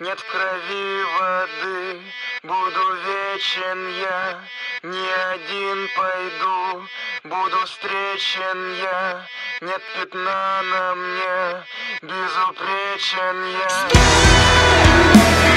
нет в крови воды, буду вечен я, не один пойду, буду встречен я, нет пятна на мне, безупречен я.